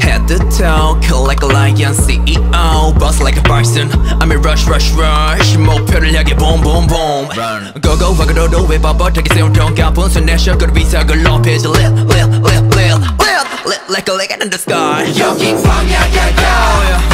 Head to toe, kill like a lion, CEO, boss like a bison. I'm in rush, rush, rush. 목표를 boom, boom, boom. Go, go, fuck it, do, do it, pop, pop, take it, sound, don't get punched, and that's your good visa, good law, pitch, lit, lit, lit, lit, lit, like a leg in the sky. Yo, king, yeah, yeah, yeah. Oh,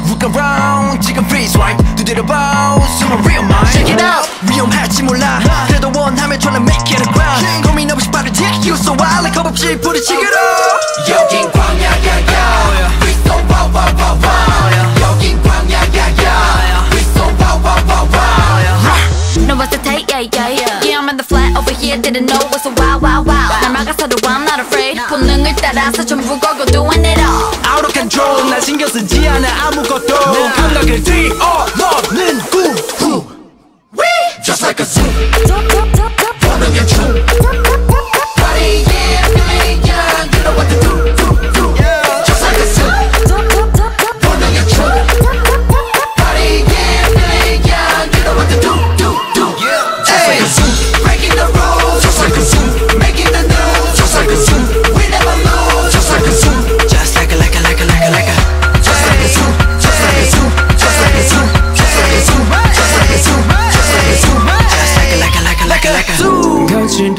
Look around 지금 freeze right 두드려봐 숨은 real mind Check it out 위험할지 몰라 그래도 원하면 tryna make it a ground 고민 없이 빠르 take you so wild like 겁없이 부딪히기로 여긴 광야야야 We so wow wow wow wow 여긴 광야야야 We so wow wow wow wow Know what's the take, yeah, yeah, yeah Yeah, I'm in the flat over here, didn't know what's a wow, wow, wow 날 막아서도 I'm not afraid 본능을 따라서 전부 걸고 아 아무것도 내 감각을 뛰어넘는 구 Just like a zoo. 보는 춤